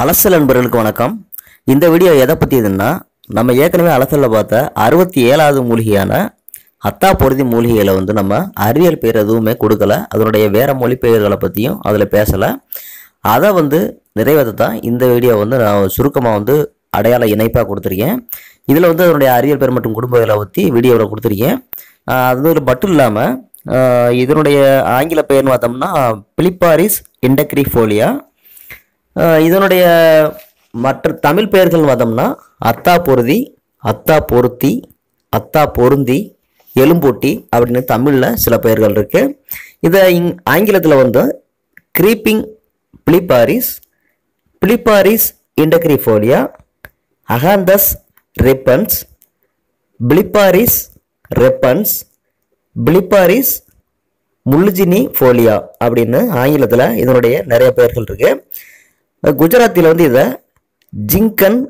அலசல் நண்பர்களுக்கு வணக்கம். இந்த வீடியோ எதை பற்றியதுன்னா நம்ம ஏற்கனவே அலசலில் பார்த்த அறுபத்தி ஏழாவது மூலிகையான அத்தா பொருதி மூலிகையில் வந்து நம்ம அறிவியல் பேர் எதுவுமே கொடுக்கல. அதனுடைய வேற மொழிபெயர்களை பற்றியும் அதில் பேசலை. அதை வந்து நிறைவேற்ற தான் இந்த வீடியோ வந்து நான் சுருக்கமாக வந்து அடையாள இணைப்பாக கொடுத்துருக்கேன். இதில் வந்து அதனுடைய அறிவியல் பேர் மற்றும் குடும்பங்களை பற்றி வீடியோவில் கொடுத்துருக்கேன். ஆஹ் அது மட்டும் இல்லாமல் இதனுடைய ஆங்கில பெயர்னு பார்த்தோம்னா பிலிப்பாரிஸ் இண்டக்ரிஃபோலியா. ஆஹ் இதனுடைய மற்ற தமிழ் பெயர்கள் பார்த்தோம்னா அத்தா பொருதி அத்தா பொருத்தி அத்தா பொருந்தி எலும்பூட்டி அப்படின்னு தமிழில் சில பெயர்கள் இருக்குது இதை இங் ஆங்கிலத்தில் வந்து க்ரீப்பிங் பிலிப்பாரிஸ் பிலிப்பாரிஸ் இண்டக்ரிஃபோலியா அகாந்தஸ் ரெப்பன்ஸ் பிலிப்பாரிஸ் ரெப்பன்ஸ் பிலிப்பாரிஸ் முள்ளுஜினி ஃபோலியா அப்படின்னு ஆங்கிலத்தில் இதனுடைய நிறைய பெயர்கள் இருக்குது குஜராத்தியில் வந்து இதை ஜிங்கன்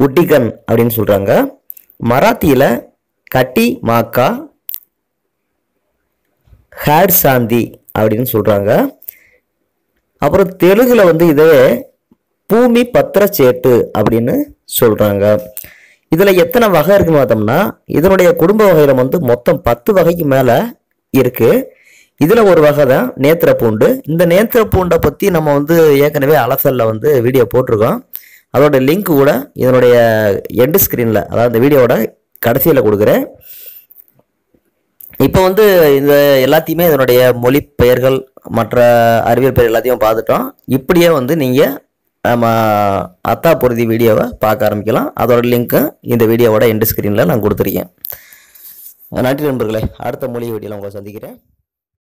உட்டிகன் அப்படின்னு சொல்கிறாங்க மராத்தியில் கட்டி மாக்கா ஹேர் சாந்தி அப்படின்னு சொல்கிறாங்க அப்புறம் தெலுங்கில் வந்து இதே பூமி பத்திரச்சேட்டு அப்படின்னு சொல்கிறாங்க இதில் எத்தனை வகை இருக்குன்னு பார்த்தோம்னா இதனுடைய குடும்ப வகையில் வந்து மொத்தம் பத்து வகைக்கு மேலே இருக்குது இதில் ஒரு வகை தான் நேத்திர பூண்டு. இந்த நேத்திர பூண்டை பற்றி நம்ம வந்து ஏற்கனவே அலசலில் வந்து வீடியோ போட்டிருக்கோம். அதோட லிங்க் கூட இதனுடைய எண்டு ஸ்க்ரீனில் அதாவது இந்த வீடியோவோட கடைசியில் கொடுக்குறேன். இப்போ வந்து இந்த எல்லாத்தையுமே இதனுடைய மொழி பெயர்கள் மற்ற அறிவியல் பெயர் எல்லாத்தையும் பார்த்துட்டோம். இப்படியே வந்து நீங்கள் நம்ம அத்தா பொருதி வீடியோவை பார்க்க ஆரம்பிக்கலாம். அதோட லிங்க்கு இந்த வீடியோவோட எண்டு ஸ்க்ரீனில் நான் கொடுத்துருக்கேன். நன்றி நண்பர்களே. அடுத்த மொழி வீடியோவில் உங்களை சந்திக்கிறேன்.